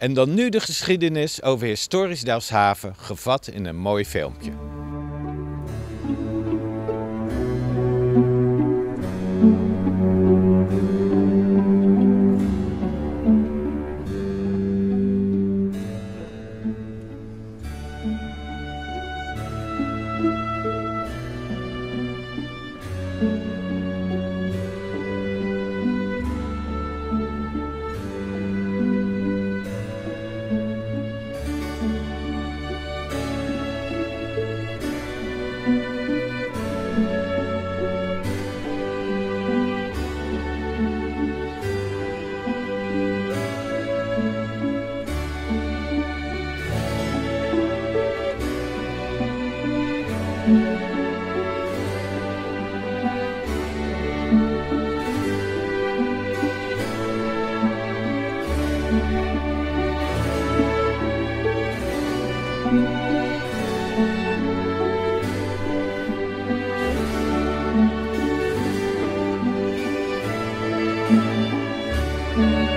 En dan nu de geschiedenis over historisch Delfshaven, gevat in een mooi filmpje. 嗯。